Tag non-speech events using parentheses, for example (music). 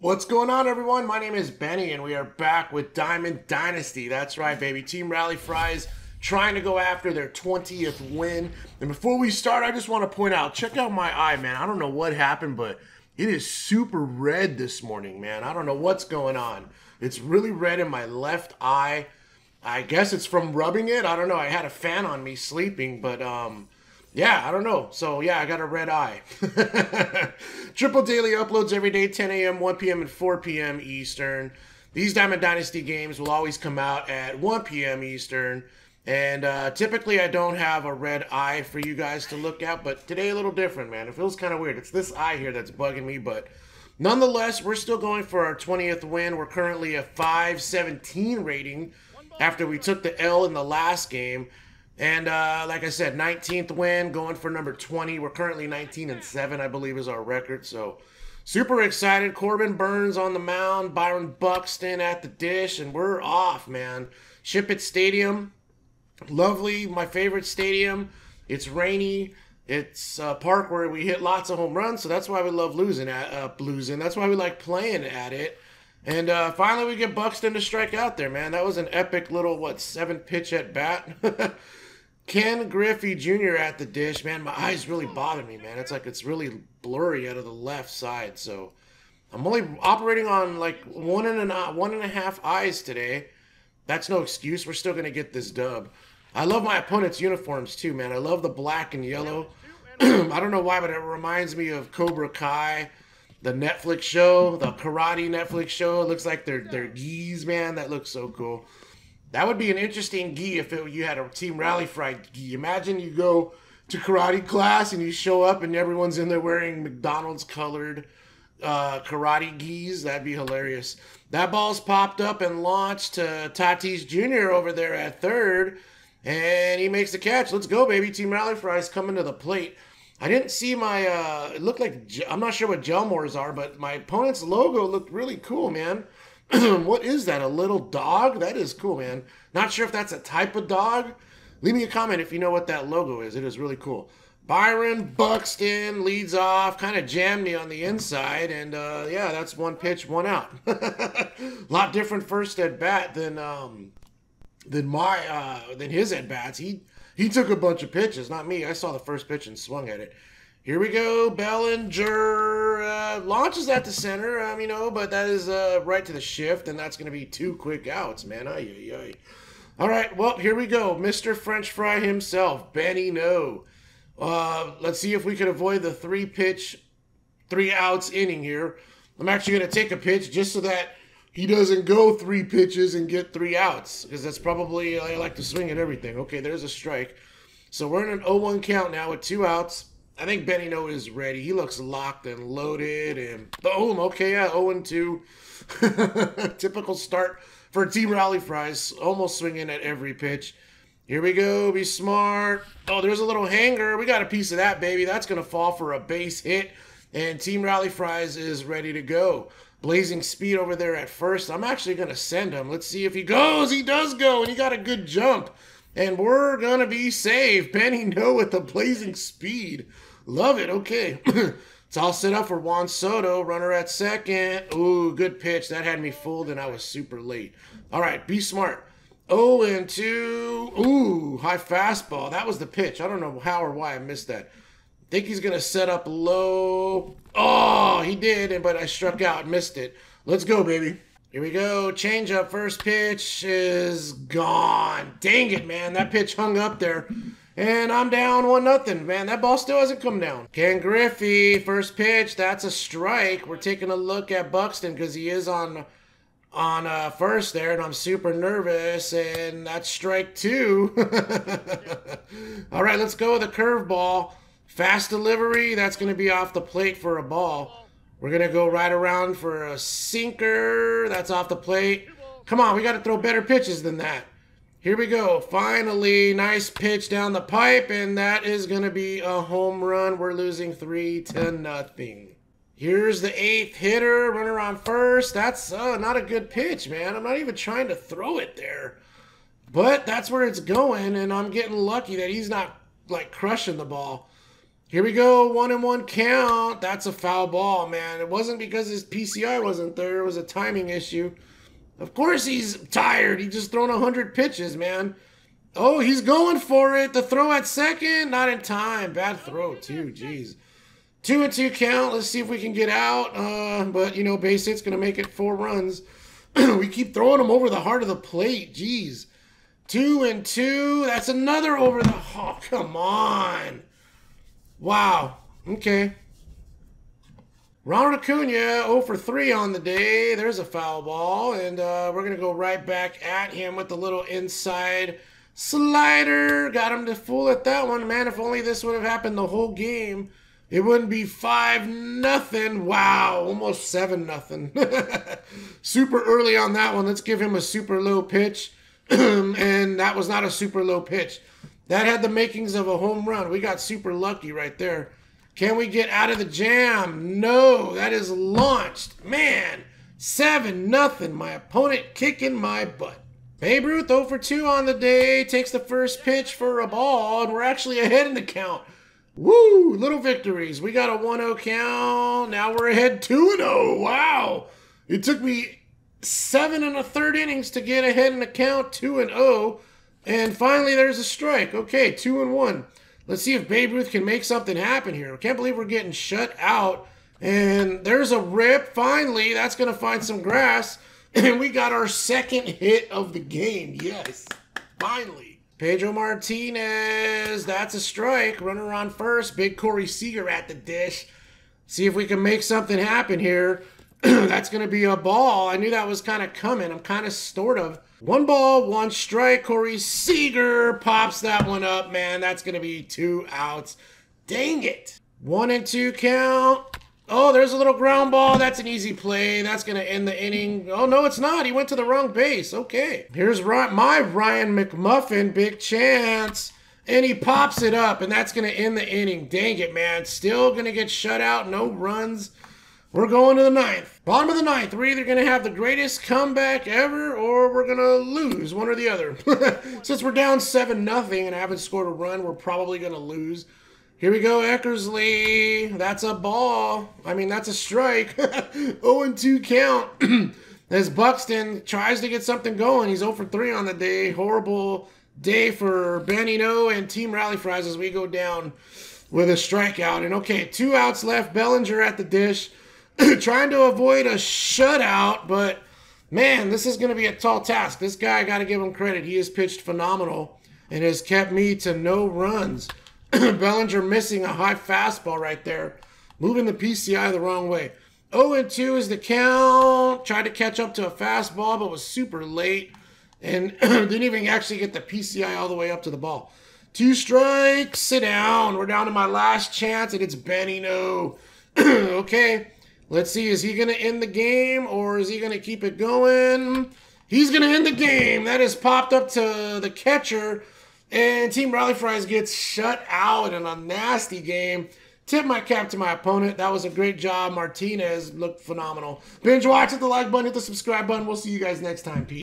What's going on, everyone? My name is Benny, and we are back with Diamond Dynasty. That's right, baby. Team Rally Fries trying to go after their 20th win. And before we start, I just want to point out check out my eye, man. I don't know what happened, but it is super red this morning, man. I don't know what's going on. It's really red in my left eye. I guess it's from rubbing it. I don't know. I had a fan on me sleeping, but um yeah, I don't know. So yeah, I got a red eye. (laughs) Triple daily uploads every day, 10 a.m., 1 p.m., and 4 p.m. Eastern. These Diamond Dynasty games will always come out at 1 p.m. Eastern. And uh, typically, I don't have a red eye for you guys to look at, but today a little different, man. It feels kind of weird. It's this eye here that's bugging me, but nonetheless, we're still going for our 20th win. We're currently a 517 rating after we took the L in the last game. And uh, like I said, 19th win, going for number 20. We're currently 19 and 7, I believe, is our record. So super excited. Corbin Burnes on the mound, Byron Buxton at the dish, and we're off, man. Ship it Stadium, lovely, my favorite stadium. It's rainy. It's a park where we hit lots of home runs, so that's why we love losing at uh, losing. That's why we like playing at it. And uh, finally, we get Buxton to strike out there, man. That was an epic little what seven pitch at bat. (laughs) Ken Griffey Jr. at the dish, man. My eyes really bother me, man. It's like it's really blurry out of the left side. So I'm only operating on like one and a one and a half eyes today. That's no excuse. We're still gonna get this dub. I love my opponent's uniforms too, man. I love the black and yellow. (clears throat) I don't know why, but it reminds me of Cobra Kai, the Netflix show, the karate Netflix show. It looks like they're they're gis, man. That looks so cool. That would be an interesting gi if it, you had a Team Rally Fry gi. Imagine you go to karate class and you show up and everyone's in there wearing McDonald's colored uh, karate gis. That'd be hilarious. That ball's popped up and launched to Tatis Jr. over there at third, and he makes the catch. Let's go, baby. Team Rally Fries coming to the plate. I didn't see my. Uh, it looked like I'm not sure what Gelmores are, but my opponent's logo looked really cool, man. (clears throat) what is that? A little dog? That is cool, man. Not sure if that's a type of dog. Leave me a comment if you know what that logo is. It is really cool. Byron Buxton leads off, kind of jammed me on the inside, and uh, yeah, that's one pitch, one out. A (laughs) lot different first at bat than um, than my uh, than his at bats. He he took a bunch of pitches, not me. I saw the first pitch and swung at it. Here we go. Bellinger uh, launches at the center, um, you know, but that is uh, right to the shift, and that's going to be two quick outs, man. Ay, ay, ay. All right, well, here we go. Mr. French Fry himself, Benny No. Uh, let's see if we can avoid the three pitch, three outs inning here. I'm actually going to take a pitch just so that he doesn't go three pitches and get three outs, because that's probably, I like to swing at everything. Okay, there's a strike. So we're in an 0 1 count now with two outs. I think Benny No is ready. He looks locked and loaded. And boom, okay, yeah, 0 2. (laughs) Typical start for Team Rally Fries. Almost swinging at every pitch. Here we go. Be smart. Oh, there's a little hanger. We got a piece of that, baby. That's going to fall for a base hit. And Team Rally Fries is ready to go. Blazing speed over there at first. I'm actually going to send him. Let's see if he goes. He does go, and he got a good jump. And we're going to be safe. Benny No with the blazing speed. Love it. Okay. (clears throat) it's all set up for Juan Soto, runner at second. Ooh, good pitch. That had me fooled, and I was super late. All right, be smart. Oh, and 2. Ooh, high fastball. That was the pitch. I don't know how or why I missed that. Think he's going to set up low. Oh, he did, but I struck out, missed it. Let's go, baby. Here we go. Change up. First pitch is gone. Dang it, man. That pitch hung up there. And I'm down one nothing, man. That ball still hasn't come down. Ken Griffey, first pitch. That's a strike. We're taking a look at Buxton because he is on on uh, first there, and I'm super nervous. And that's strike two. (laughs) All right, let's go with a curveball. Fast delivery. That's going to be off the plate for a ball. We're going to go right around for a sinker. That's off the plate. Come on, we got to throw better pitches than that. Here we go. Finally, nice pitch down the pipe, and that is going to be a home run. We're losing three to nothing. Here's the eighth hitter, runner on first. That's uh, not a good pitch, man. I'm not even trying to throw it there. But that's where it's going, and I'm getting lucky that he's not, like, crushing the ball. Here we go, one and one count. That's a foul ball, man. It wasn't because his PCI wasn't there. It was a timing issue. Of course he's tired. He just thrown 100 pitches, man. Oh, he's going for it. The throw at second, not in time. Bad throw, too. Jeez. Two and two count. Let's see if we can get out. Uh, but, you know, base hit's going to make it four runs. (clears throat) we keep throwing them over the heart of the plate. Jeez. Two and two. That's another over the... Oh, (laughs) come on. Wow. Okay. Ronald Acuna, 0 for 3 on the day. There's a foul ball. And uh, we're going to go right back at him with the little inside slider. Got him to fool at that one. Man, if only this would have happened the whole game, it wouldn't be 5 nothing. Wow, almost 7 nothing. (laughs) super early on that one. Let's give him a super low pitch. (clears throat) and that was not a super low pitch. That had the makings of a home run. We got super lucky right there. Can we get out of the jam? No, that is launched. Man, 7 nothing. My opponent kicking my butt. Babe Ruth 0 for 2 on the day. Takes the first pitch for a ball, and we're actually ahead in the count. Woo! Little victories. We got a 1 0 count. Now we're ahead 2 0. Wow. It took me seven and a third innings to get ahead in the count 2 and 0. And finally, there's a strike. Okay, 2 and 1. Let's see if Babe Ruth can make something happen here. Can't believe we're getting shut out. And there's a rip. Finally, that's going to find some grass. (clears throat) And we got our second hit of the game. Yes, finally. Pedro Martinez, that's a strike. Runner on first. Big Corey Seager at the dish. See if we can make something happen here. (clears throat) that's going to be a ball. I knew that was kind of coming. I'm kind of sort of. One ball, one strike. Corey Seager pops that one up, man. That's going to be two outs. Dang it. One and two count. Oh, there's a little ground ball. That's an easy play. That's going to end the inning. Oh, no, it's not. He went to the wrong base. Okay. Here's my Ryan McMuffin. Big chance. And he pops it up, and that's going to end the inning. Dang it, man. Still going to get shut out. No runs. We're going to the ninth. Bottom of the ninth. We're either going to have the greatest comeback ever or we're going to lose, one or the other. (laughs) Since we're down 7 nothing and haven't scored a run, we're probably going to lose. Here we go, Eckersley. That's a ball. I mean, that's a strike. (laughs) 0 2 count. (clears throat) As Buxton tries to get something going, he's 0 for 3 on the day. Horrible day for Benny No and Team Rally Fries as we go down with a strikeout. And okay, two outs left. Bellinger at the dish. (clears throat) trying to avoid a shutout, but man, this is going to be a tall task. This guy, I got to give him credit. He has pitched phenomenal and has kept me to no runs. (clears throat) Bellinger missing a high fastball right there, moving the PCI the wrong way. 0 2 is the count. Tried to catch up to a fastball, but was super late and (clears throat) didn't even actually get the PCI all the way up to the ball. Two strikes, sit down. We're down to my last chance, and it's Benny No. okay. Let's see, is he going to end the game or is he going to keep it going? He's going to end the game. That is popped up to the catcher. And Team Rally Fries gets shut out in a nasty game. Tip my cap to my opponent. That was a great job. Martinez looked phenomenal. Binge watch, hit the like button, hit the subscribe button. We'll see you guys next time. Peace.